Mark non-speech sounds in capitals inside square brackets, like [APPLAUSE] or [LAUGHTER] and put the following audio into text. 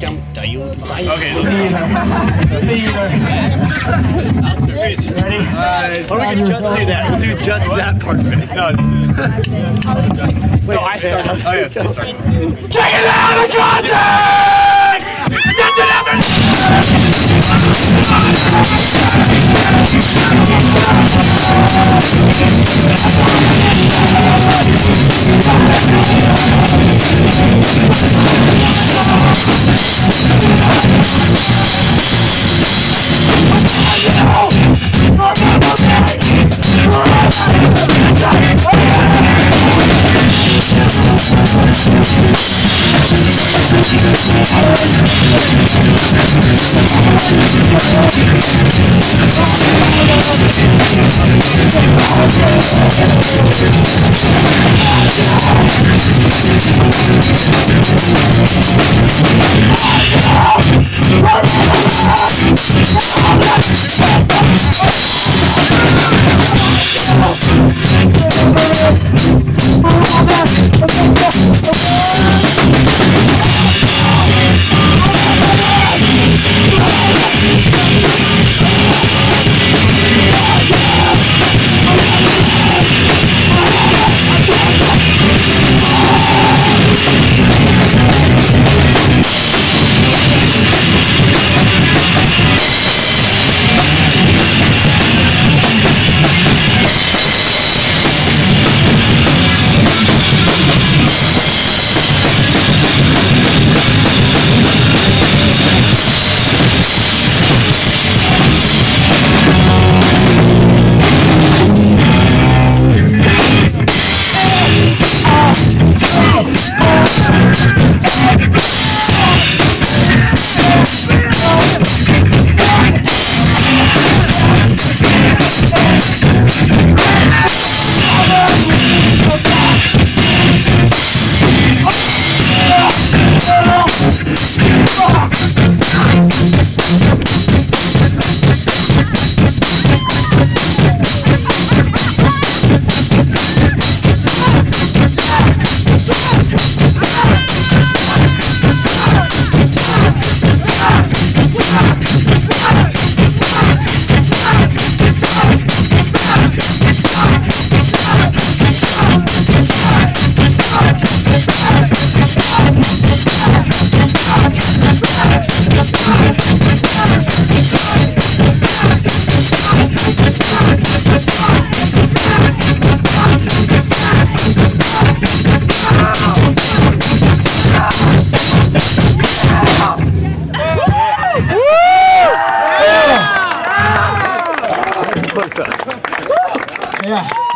jump, diode. Okay. [LAUGHS] Ready? Or we can just do that. We'll do just that part of it. No. [LAUGHS] So I started. Oh, yes. you start. Check it out, I'm [LAUGHS] 야.